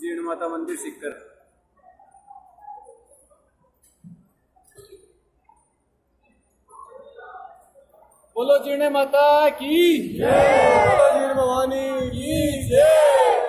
जीर्ण माता मंदिर सिक्कर बोलो जीर्ण माता की बोलो जीर्ण भवानी की जय।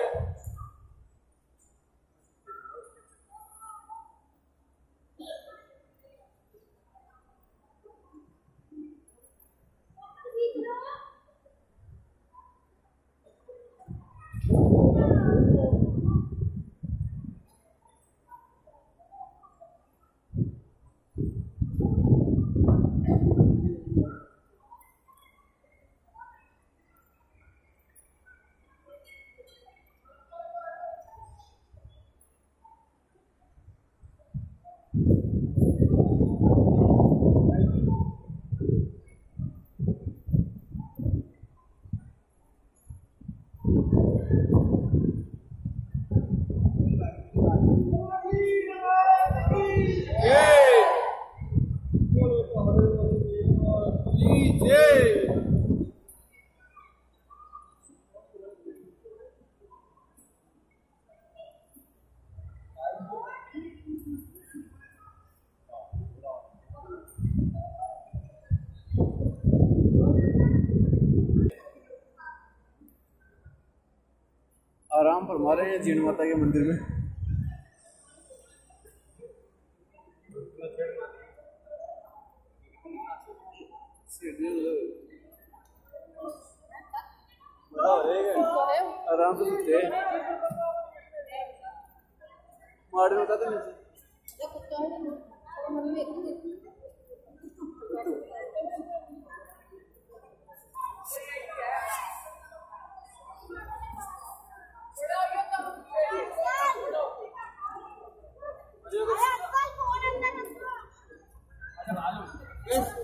すみません。आराम फरमा रहे हैं जीण माता के मंदिर में। आराम से सुनते हैं। मारे में